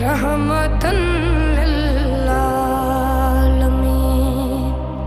रहमतन